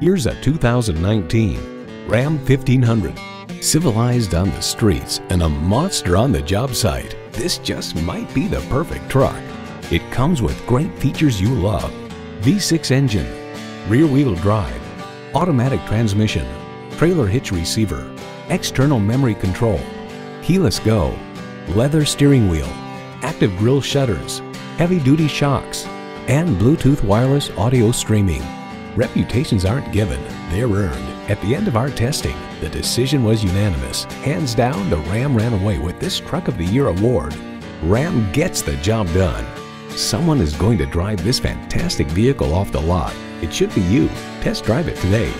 Here's a 2019 Ram 1500. Civilized on the streets and a monster on the job site, this just might be the perfect truck. It comes with great features you love. V6 engine, rear wheel drive, automatic transmission, trailer hitch receiver, external memory control, keyless go, leather steering wheel, active grille shutters, heavy duty shocks, and Bluetooth wireless audio streaming. Reputations aren't given, they're earned. At the end of our testing, the decision was unanimous. Hands down, the Ram ran away with this Truck of the Year award. Ram gets the job done. Someone is going to drive this fantastic vehicle off the lot. It should be you. Test drive it today.